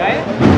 है